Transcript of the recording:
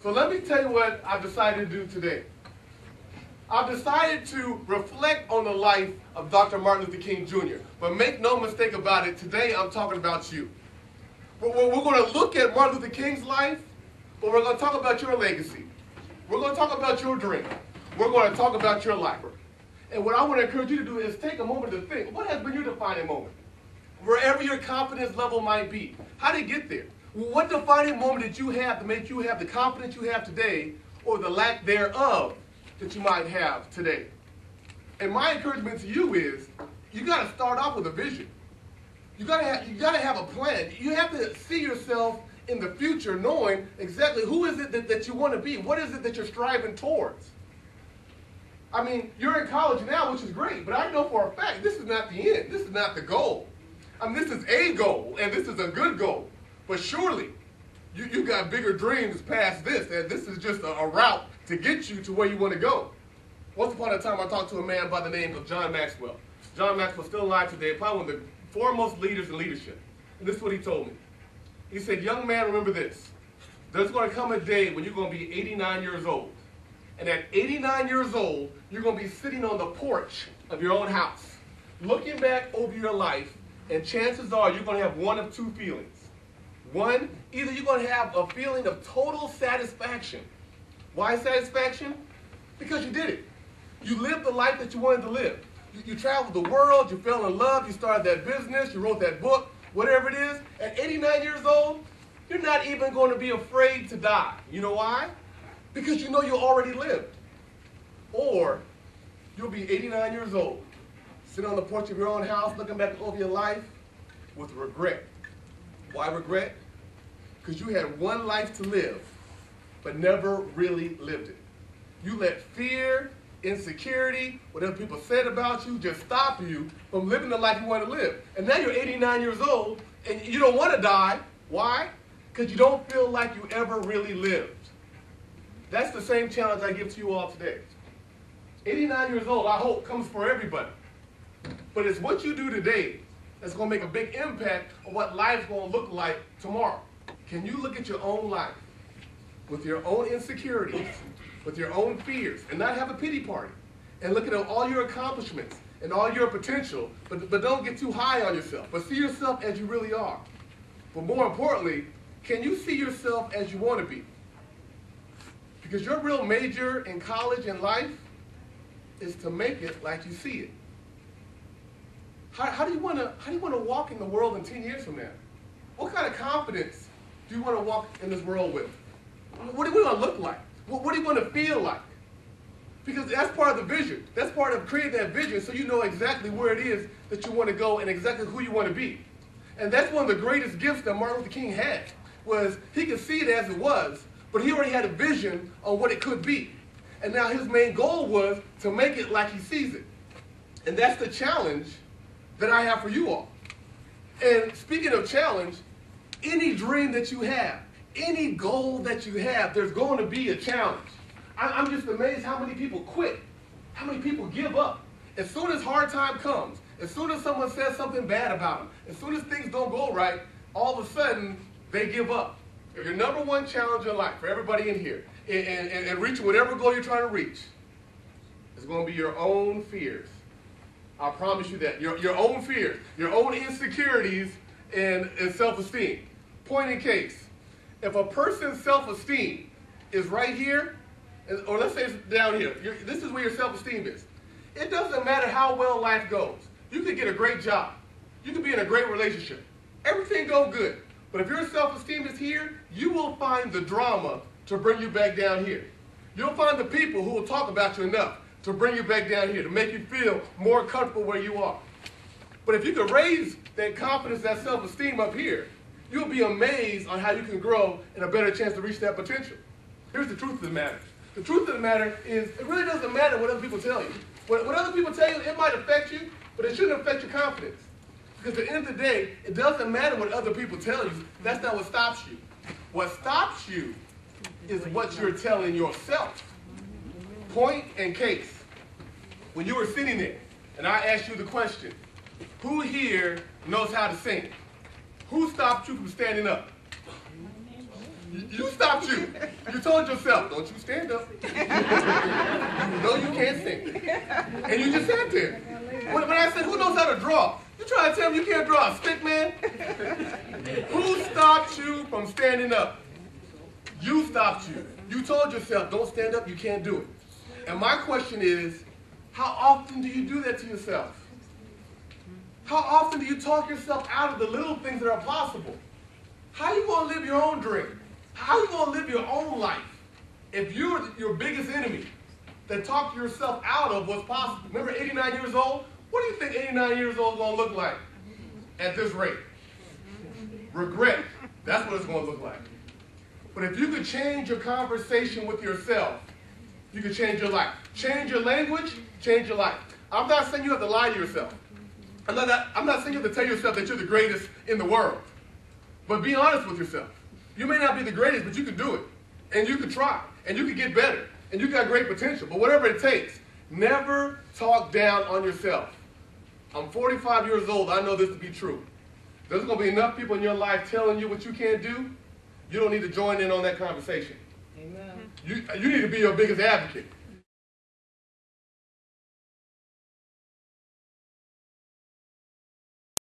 So let me tell you what I've decided to do today. I've decided to reflect on the life of Dr. Martin Luther King Jr. But make no mistake about it, today I'm talking about you. We're, we're going to look at Martin Luther King's life, but we're going to talk about your legacy. We're going to talk about your dream. We're going to talk about your life. And what I want to encourage you to do is take a moment to think, what has been your defining moment? Wherever your confidence level might be, how did you get there? What defining moment did you have to make you have the confidence you have today or the lack thereof that you might have today? And my encouragement to you is you got to start off with a vision. You got to have, you got to have a plan. You have to see yourself in the future knowing exactly who is it that, that you want to be. What is it that you're striving towards? I mean, you're in college now, which is great, but I know for a fact this is not the end. This is not the goal. I mean, this is a goal, and this is a good goal. But surely, you, you got bigger dreams past this, and this is just a, a route to get you to where you want to go. Once upon a time, I talked to a man by the name of John Maxwell. John Maxwell still alive today, probably one of the foremost leaders in leadership. And this is what he told me. He said, young man, remember this. There's going to come a day when you're going to be 89 years old. And at 89 years old, you're going to be sitting on the porch of your own house, looking back over your life, and chances are you're going to have one of two feelings. One, either you're going to have a feeling of total satisfaction. Why satisfaction? Because you did it. You lived the life that you wanted to live. You, you traveled the world, you fell in love, you started that business, you wrote that book, whatever it is. At 89 years old, you're not even going to be afraid to die. You know why? Because you know you already lived. Or you'll be 89 years old, sitting on the porch of your own house, looking back over your life with regret. Why regret? Because you had one life to live, but never really lived it. You let fear, insecurity, whatever people said about you, just stop you from living the life you want to live. And now you're 89 years old, and you don't want to die. Why? Because you don't feel like you ever really lived. That's the same challenge I give to you all today. 89 years old, I hope, comes for everybody. But it's what you do today that's going to make a big impact on what life's going to look like tomorrow. Can you look at your own life with your own insecurities, with your own fears, and not have a pity party? And look at all your accomplishments and all your potential, but, but don't get too high on yourself. But see yourself as you really are. But more importantly, can you see yourself as you want to be? Because your real major in college and life is to make it like you see it. How, how do you want to how do you want to walk in the world in 10 years from now? What kind of confidence do you want to walk in this world with? What do you want to look like? What, what do you want to feel like? Because that's part of the vision. That's part of creating that vision so you know exactly where it is that you want to go and exactly who you want to be. And that's one of the greatest gifts that Martin Luther King had was he could see it as it was, but he already had a vision on what it could be. And now his main goal was to make it like he sees it. And that's the challenge that I have for you all. And speaking of challenge, any dream that you have, any goal that you have, there's going to be a challenge. I, am just amazed how many people quit, how many people give up. As soon as hard time comes, as soon as someone says something bad about them, as soon as things don't go right, all of a sudden they give up. Your number one challenge in life for everybody in here, and, and, and reaching whatever goal you're trying to reach, is going to be your own fears. I promise you that. Your, your own fears, your own insecurities, and, and self esteem. Point in case if a person's self esteem is right here, or let's say it's down here, this is where your self esteem is. It doesn't matter how well life goes. You could get a great job, you could be in a great relationship, everything go good. But if your self esteem is here, you will find the drama to bring you back down here. You'll find the people who will talk about you enough to bring you back down here, to make you feel more comfortable where you are. But if you could raise that confidence, that self-esteem up here, you'll be amazed on how you can grow and a better chance to reach that potential. Here's the truth of the matter. The truth of the matter is it really doesn't matter what other people tell you. What, what other people tell you, it might affect you, but it shouldn't affect your confidence. Because at the end of the day, it doesn't matter what other people tell you. That's not what stops you. What stops you is what you're telling yourself. Point and case. When you were sitting there, and I asked you the question, who here knows how to sing? Who stopped you from standing up? You, stopped you. You told yourself, don't you stand up. know you can't sing. And you just sat there. When, when I said, who knows how to draw? You trying to tell me you can't draw a stick, man? who stopped you from standing up? You stopped you. You told yourself, don't stand up, you can't do it. And my question is, how often do you do that to yourself? How often do you talk yourself out of the little things that are possible? How are you going to live your own dream? How are you going to live your own life if you're your biggest enemy that talk yourself out of what's possible? Remember 89 years old? What do you think 89 years old is going to look like at this rate? Regret. That's what it's going to look like. But if you could change your conversation with yourself, you can change your life. Change your language, change your life. I'm not saying you have to lie to yourself. I'm not, I'm not saying you have to tell yourself that you're the greatest in the world. But be honest with yourself. You may not be the greatest, but you can do it. And you can try. And you can get better. And you got great potential. But whatever it takes, never talk down on yourself. I'm 45 years old. I know this to be true. There's going to be enough people in your life telling you what you can't do. You don't need to join in on that conversation. Amen. You, you need to be your biggest advocate.